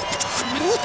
What?